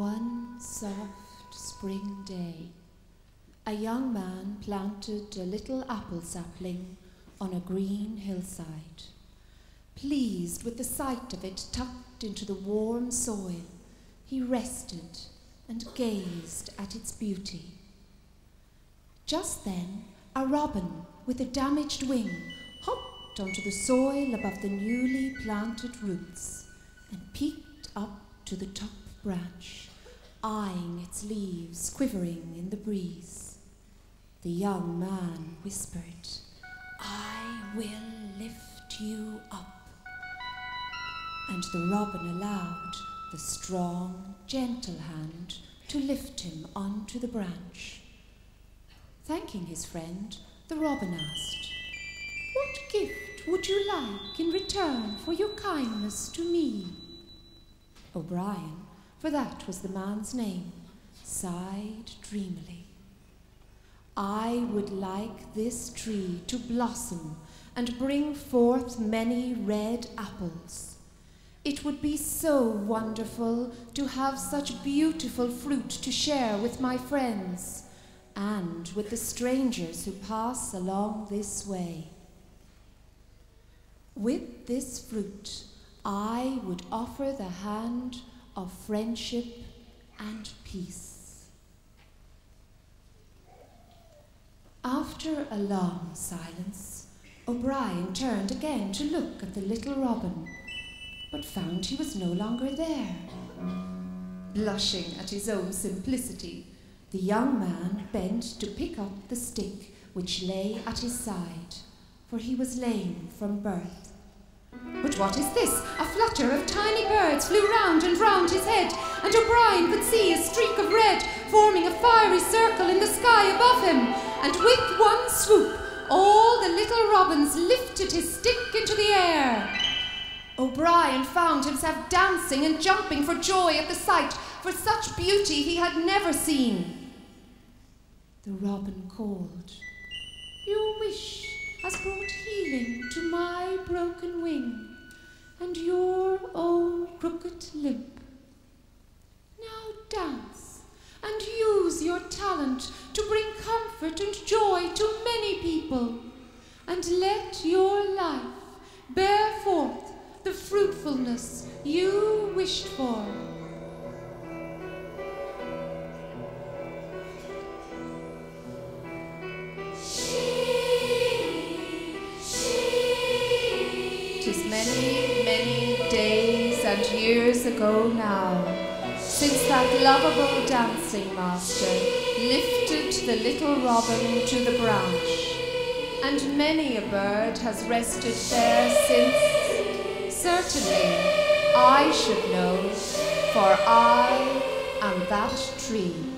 One soft spring day, a young man planted a little apple sapling on a green hillside. Pleased with the sight of it tucked into the warm soil, he rested and gazed at its beauty. Just then, a robin with a damaged wing hopped onto the soil above the newly planted roots and peeked up to the top branch, eyeing its leaves quivering in the breeze. The young man whispered, I will lift you up. And the robin allowed the strong, gentle hand to lift him onto the branch. Thanking his friend, the robin asked, What gift would you like in return for your kindness to me? O'Brien, for that was the man's name, sighed dreamily. I would like this tree to blossom and bring forth many red apples. It would be so wonderful to have such beautiful fruit to share with my friends and with the strangers who pass along this way. With this fruit, I would offer the hand of friendship and peace. After a long silence, O'Brien turned again to look at the little robin, but found he was no longer there. Blushing at his own simplicity, the young man bent to pick up the stick which lay at his side, for he was lame from birth. But what is this? A flutter of tiny birds flew round and round his head, and O'Brien could see a streak of red forming a fiery circle in the sky above him, and with one swoop, all the little robins lifted his stick into the air. O'Brien found himself dancing and jumping for joy at the sight, for such beauty he had never seen. The robin called, You wish has brought healing to my broken wing and your own crooked limp. Now dance and use your talent to bring comfort and joy to many people, and let your life bear forth the fruitfulness you wished for. Years ago now since that lovable dancing master lifted the little robin to the branch, and many a bird has rested there since. Certainly, I should know, for I am that tree.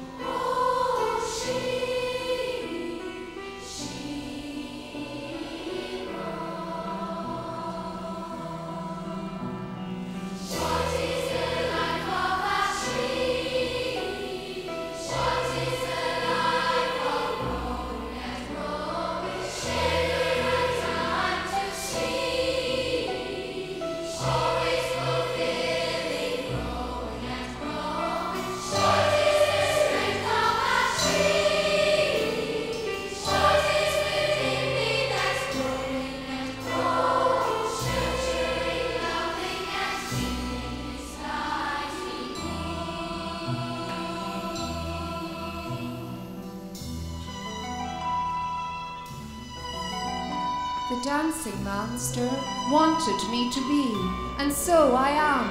Dancing master wanted me to be, and so I am.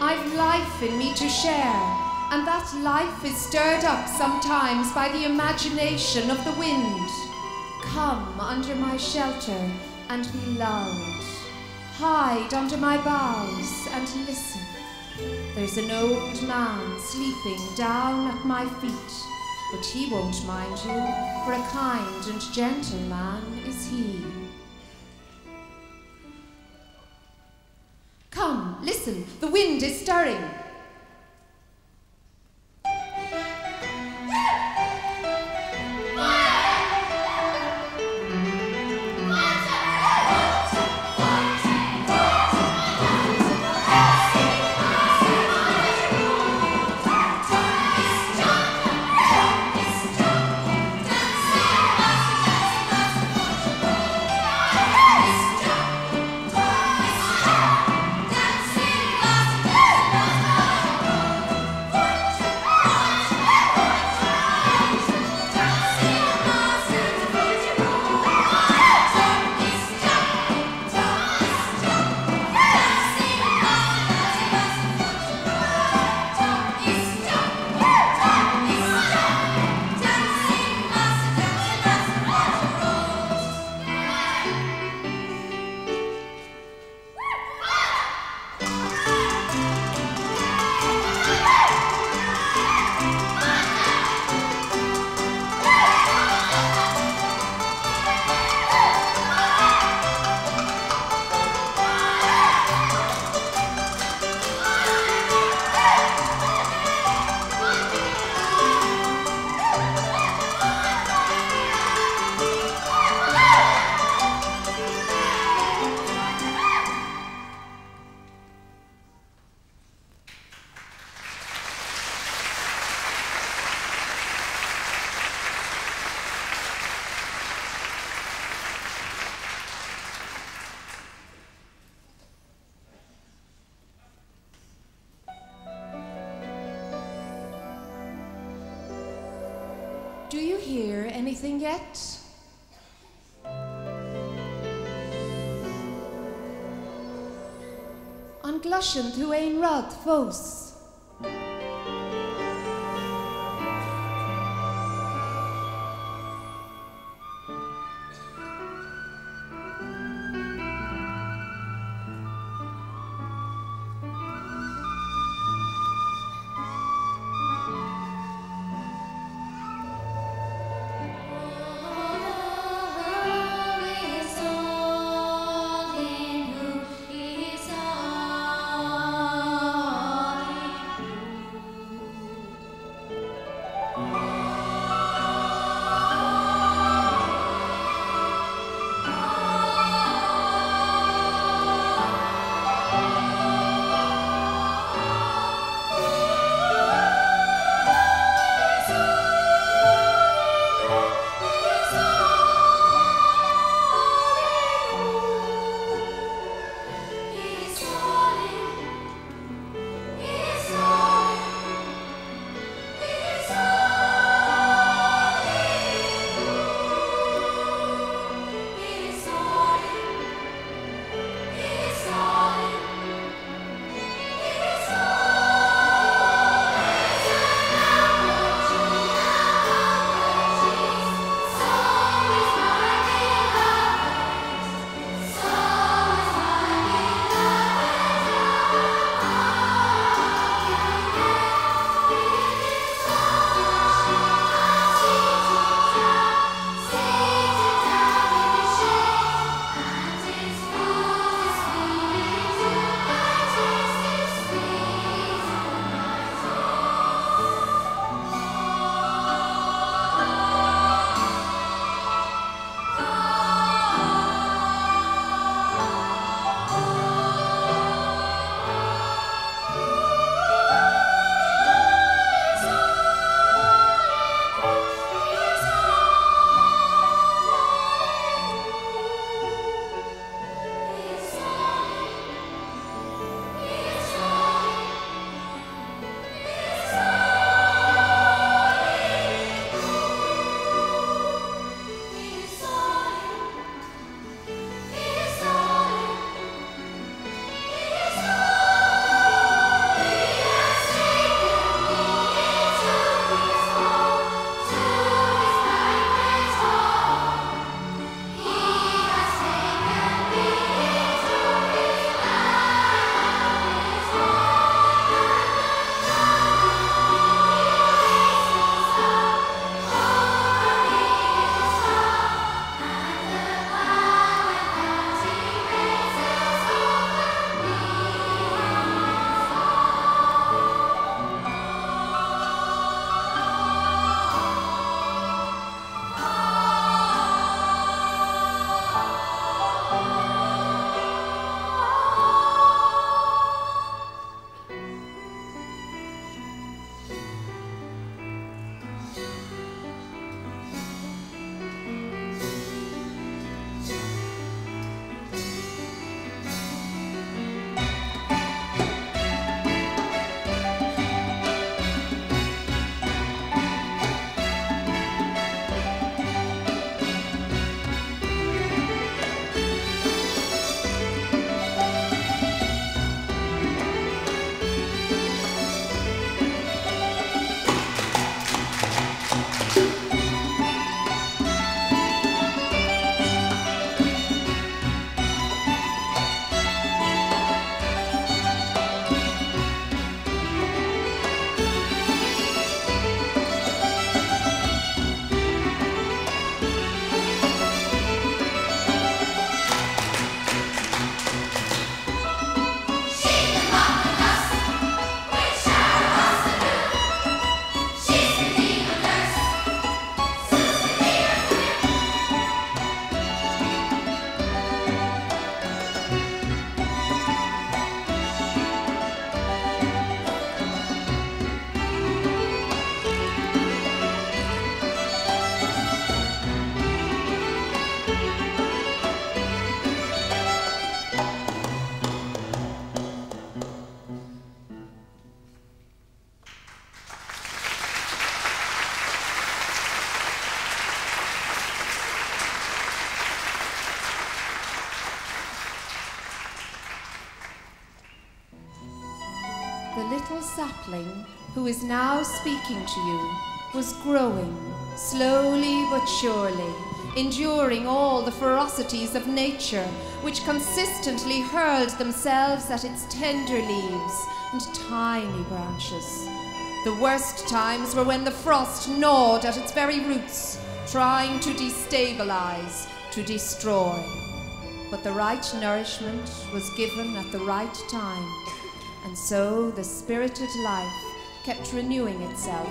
I've life in me to share, and that life is stirred up sometimes by the imagination of the wind. Come under my shelter and be lulled. Hide under my boughs and listen. There's an old man sleeping down at my feet, but he won't mind you, for a kind and gentle man is he. Is stirring. An gluisian tú ein rud sapling who is now speaking to you was growing, slowly but surely, enduring all the ferocities of nature, which consistently hurled themselves at its tender leaves and tiny branches. The worst times were when the frost gnawed at its very roots, trying to destabilize, to destroy. But the right nourishment was given at the right time, and so the spirited life kept renewing itself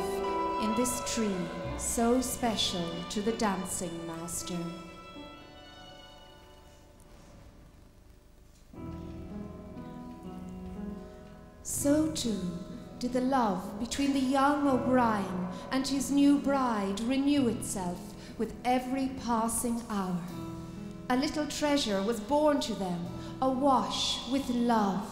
in this tree so special to the dancing master. So too did the love between the young O'Brien and his new bride renew itself with every passing hour. A little treasure was born to them, awash with love.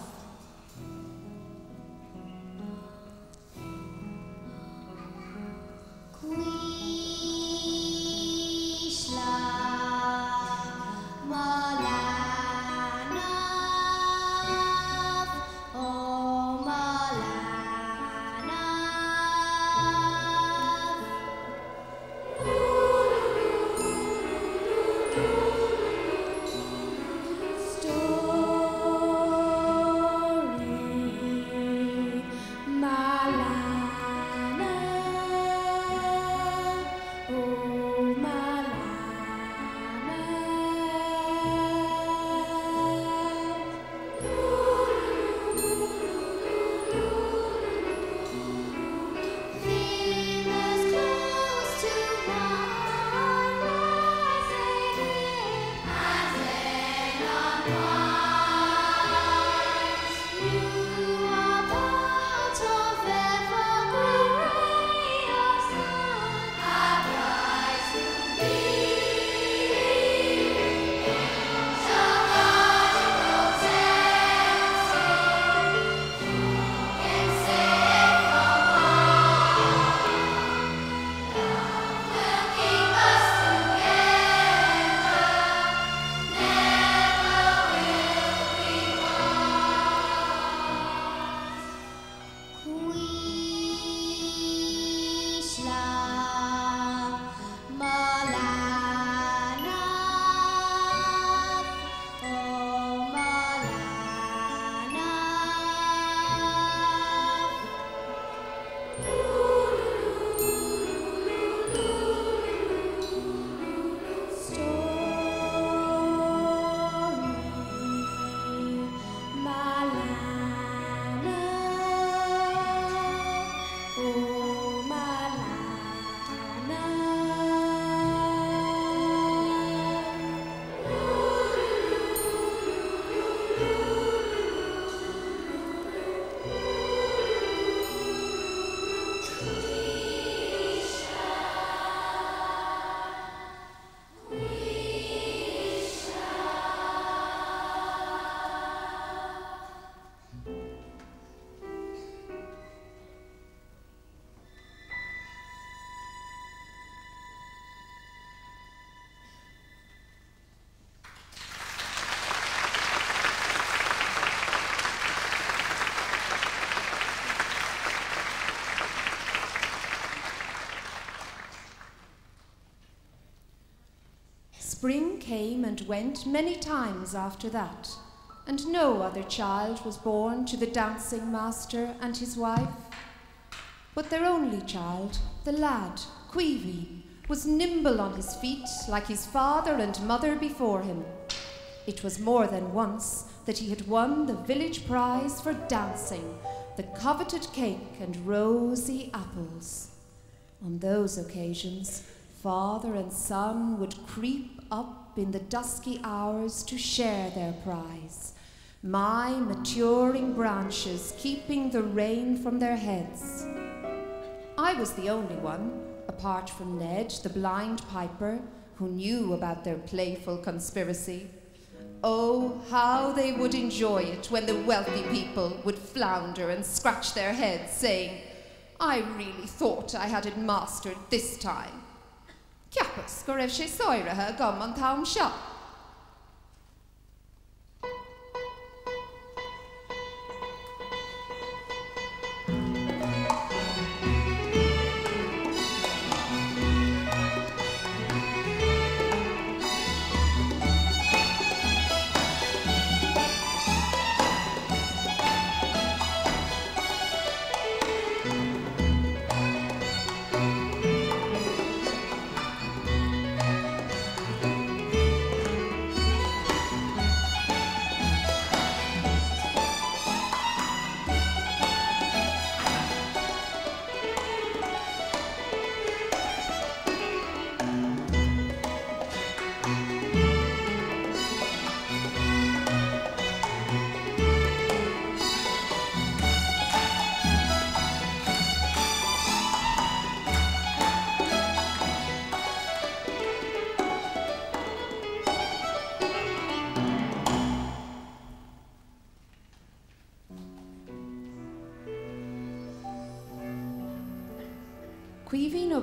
Spring came and went many times after that, and no other child was born to the dancing master and his wife. But their only child, the lad, Caoimhín, was nimble on his feet like his father and mother before him. It was more than once that he had won the village prize for dancing, the coveted cake and rosy apples. On those occasions, father and son would creep up in the dusky hours to share their prize, my maturing branches keeping the rain from their heads. I was the only one, apart from Ned, the blind piper, who knew about their playful conspiracy. Oh, how they would enjoy it when the wealthy people would flounder and scratch their heads, saying, I really thought I had it mastered this time. Ceapas go raibh sé sóirithe gom an tám.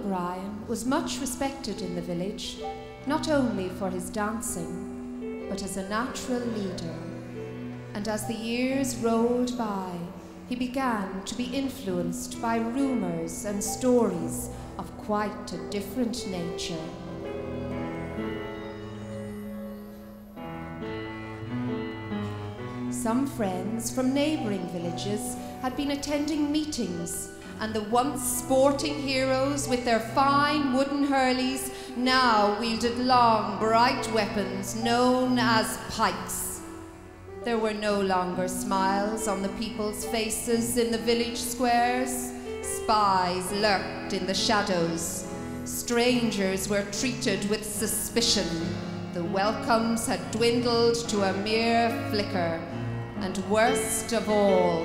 O'Brien was much respected in the village, not only for his dancing, but as a natural leader. And as the years rolled by, he began to be influenced by rumours and stories of quite a different nature. Some friends from neighbouring villages had been attending meetings, and the once sporting heroes with their fine wooden hurleys now wielded long, bright weapons known as pikes. There were no longer smiles on the people's faces in the village squares. Spies lurked in the shadows. Strangers were treated with suspicion. The welcomes had dwindled to a mere flicker and worst of all,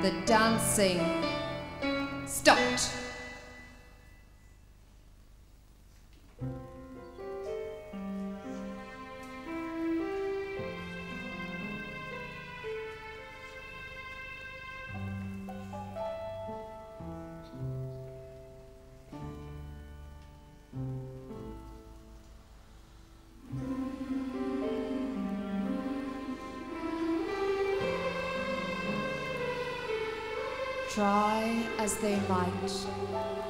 the dancing stopped. Try as they might,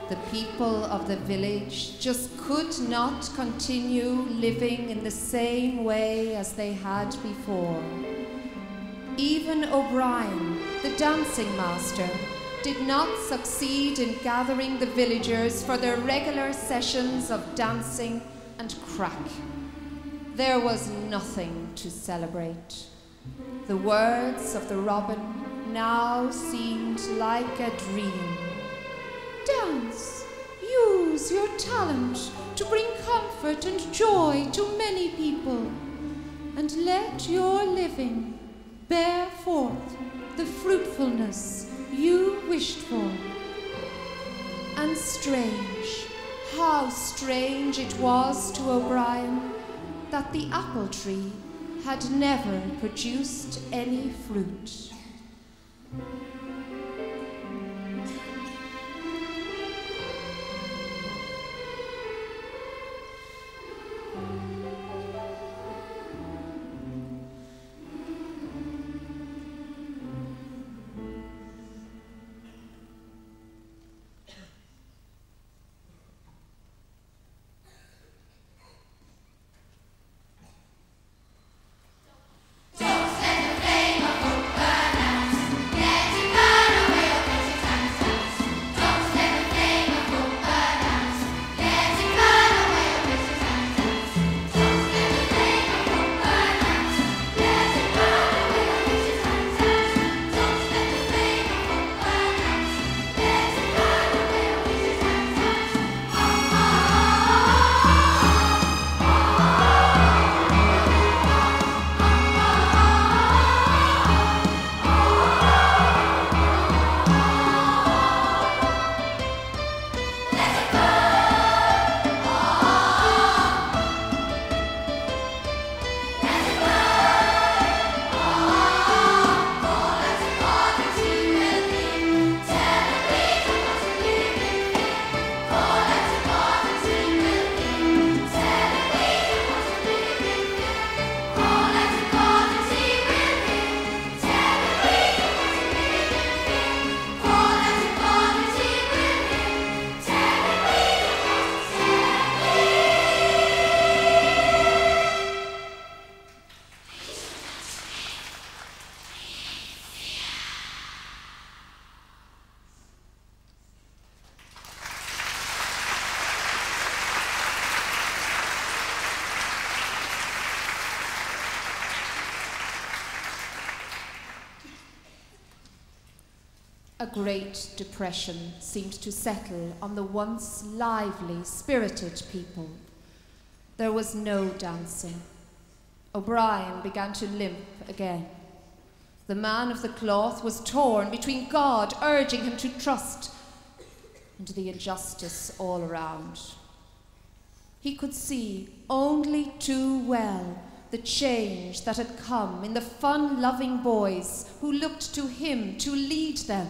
the people of the village just could not continue living in the same way as they had before. Even O'Brien, the dancing master, did not succeed in gathering the villagers for their regular sessions of dancing and crack. There was nothing to celebrate. The words of the robin now seemed like a dream. Dance, use your talent to bring comfort and joy to many people, and let your living bear forth the fruitfulness you wished for. And strange, how strange it was to O'Brien that the apple tree had never produced any fruit. Thank you. A great depression seemed to settle on the once lively, spirited people. There was no dancing. O'Brien began to limp again. The man of the cloth was torn between God urging him to trust and the injustice all around. He could see only too well the change that had come in the fun loving boys who looked to him to lead them.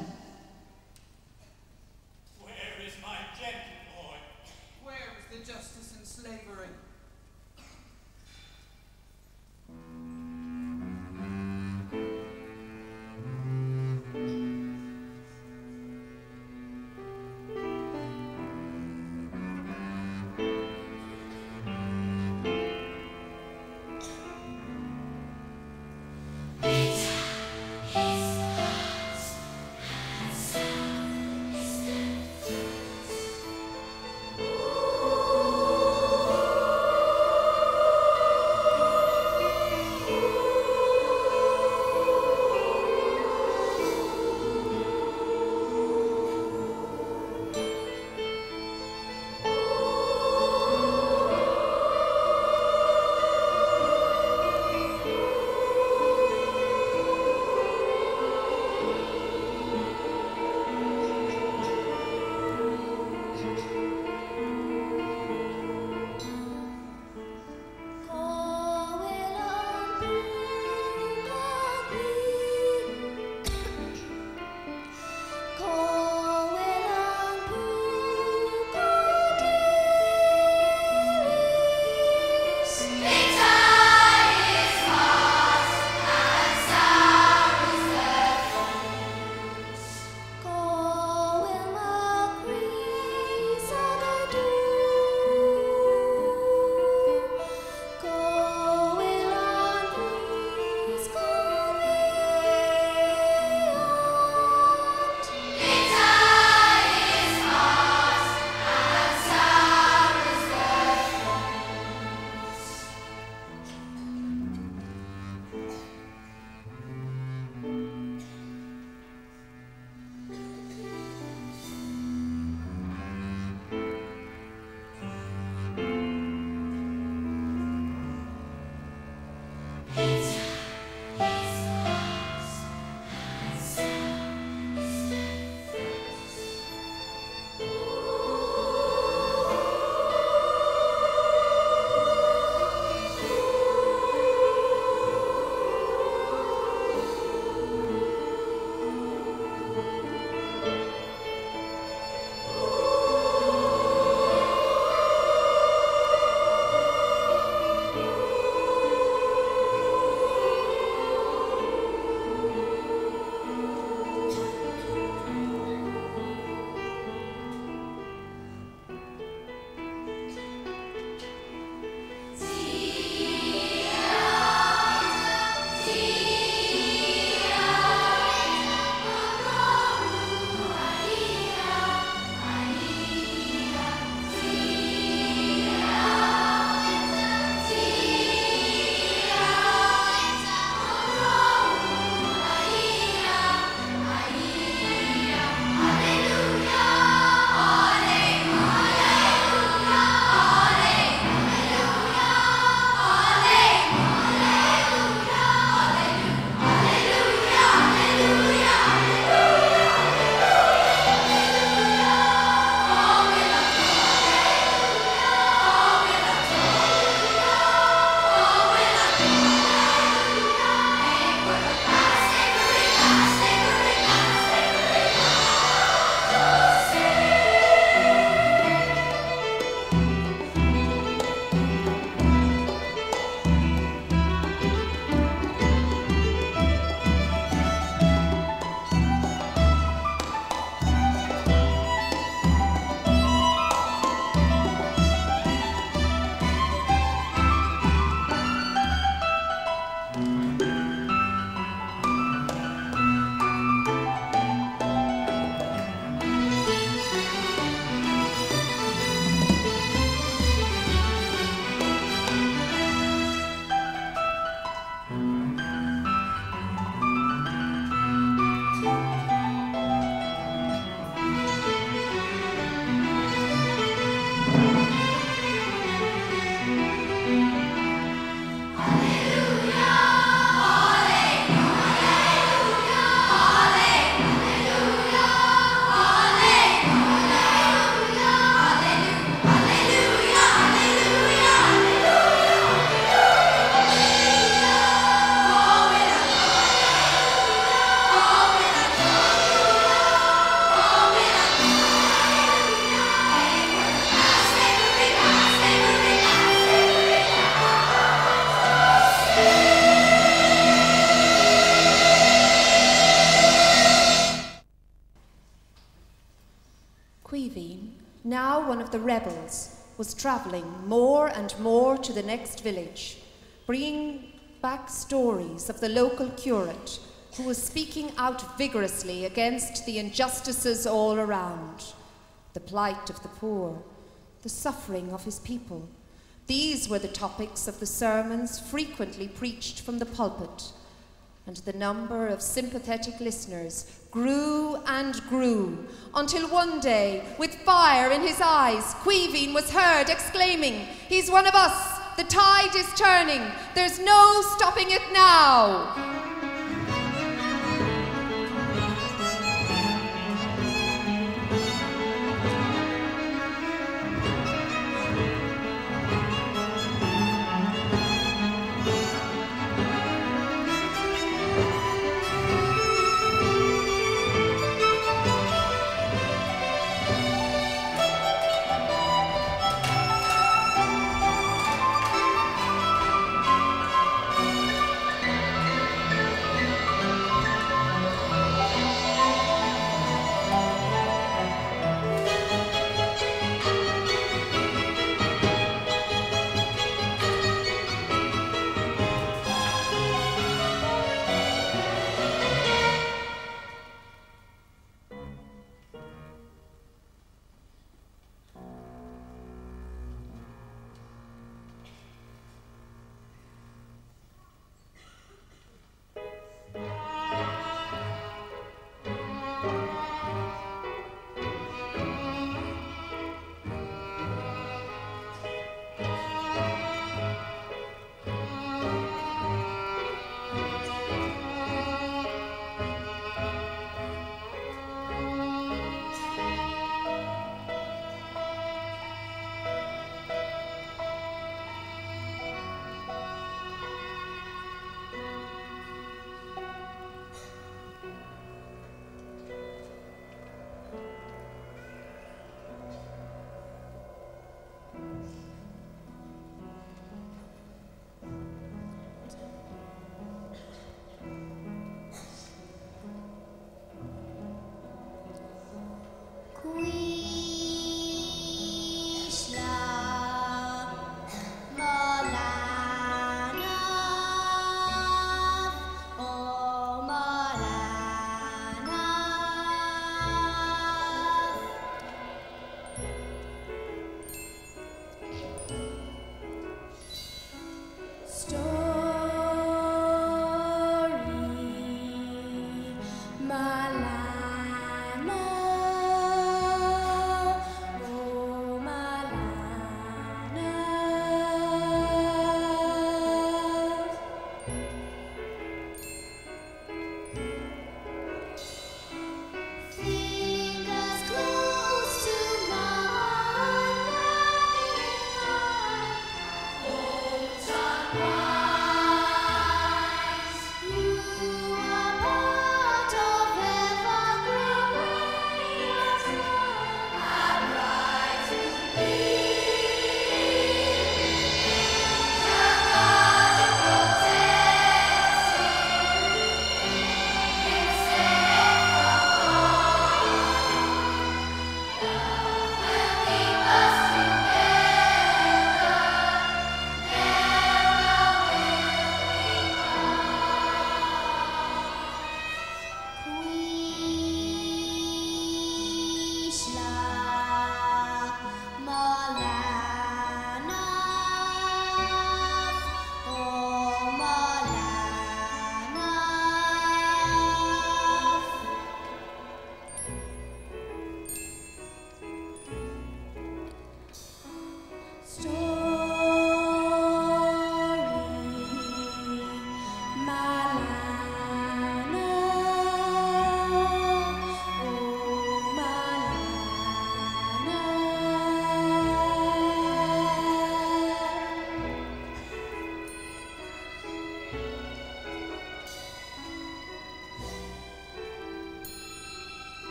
Was travelling more and more to the next village, bringing back stories of the local curate who was speaking out vigorously against the injustices all around the plight of the poor, the suffering of his people. These were the topics of the sermons frequently preached from the pulpit, and the number of sympathetic listeners grew and grew until one day, with fire in his eyes, Caoimhín was heard exclaiming, He's one of us! The tide is turning! There's no stopping it now!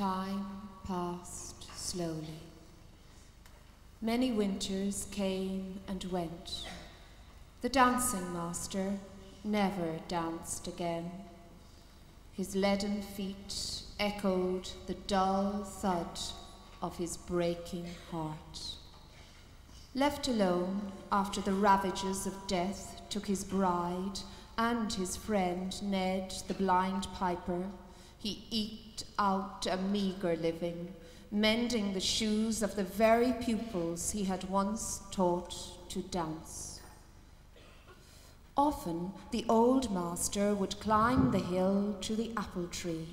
Time passed slowly. Many winters came and went. The dancing master never danced again. His leaden feet echoed the dull thud of his breaking heart. Left alone after the ravages of death took his bride and his friend Ned the blind piper, he eked out a meagre living, mending the shoes of the very pupils he had once taught to dance. Often the old master would climb the hill to the apple tree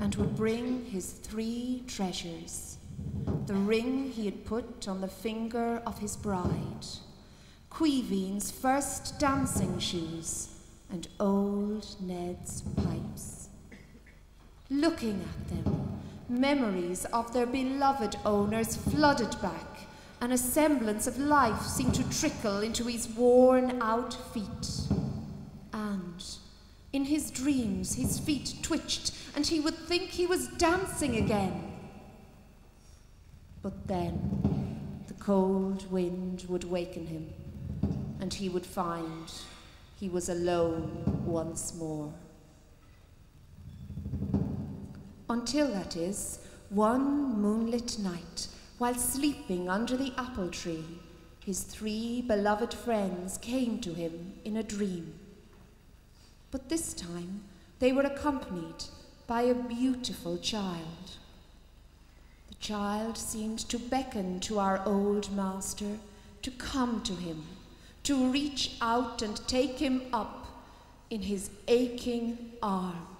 and would bring his three treasures the ring he had put on the finger of his bride, Caoimhín's first dancing shoes, and old Ned's pipes. Looking at them, memories of their beloved owners flooded back, and a semblance of life seemed to trickle into his worn out feet. And in his dreams, his feet twitched, and he would think he was dancing again. But then the cold wind would waken him, and he would find he was alone once more. Until, that is, one moonlit night, while sleeping under the apple tree, his three beloved friends came to him in a dream. But this time they were accompanied by a beautiful child. The child seemed to beckon to our old master to come to him to reach out and take him up in his aching arms.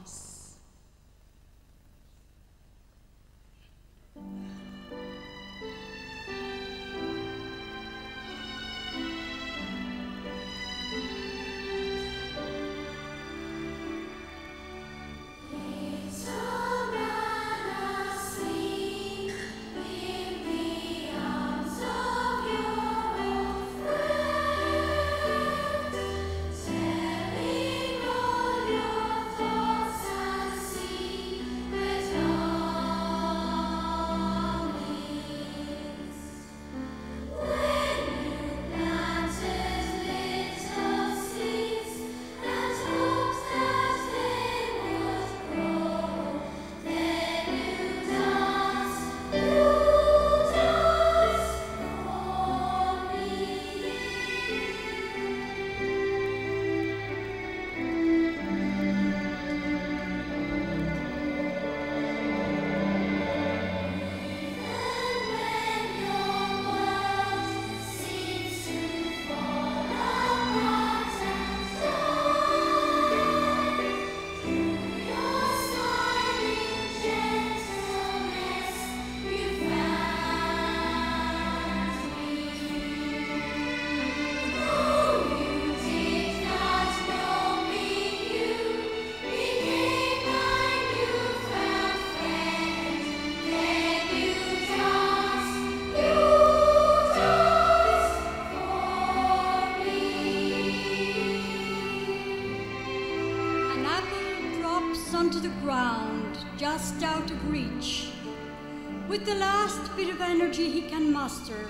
Energy he can muster,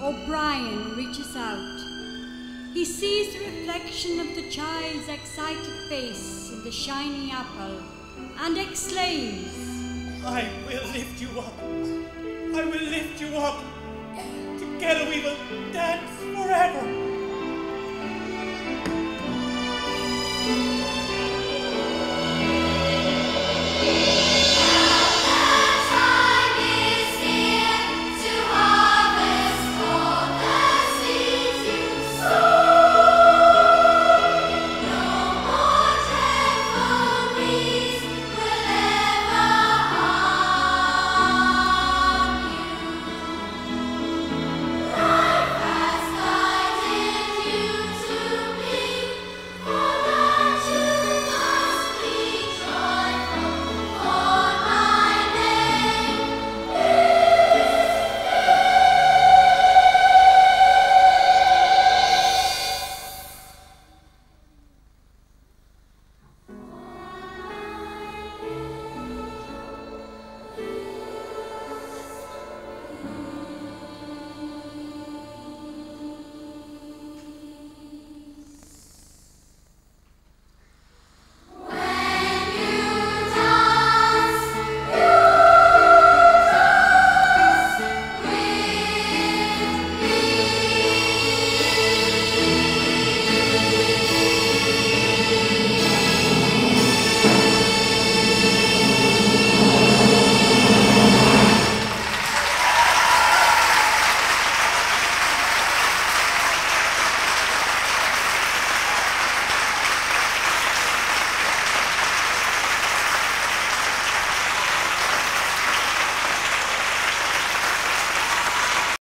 O'Brien reaches out. He sees the reflection of the child's excited face in the shiny apple and exclaims, I will lift you up. I will lift you up. Together we will dance forever.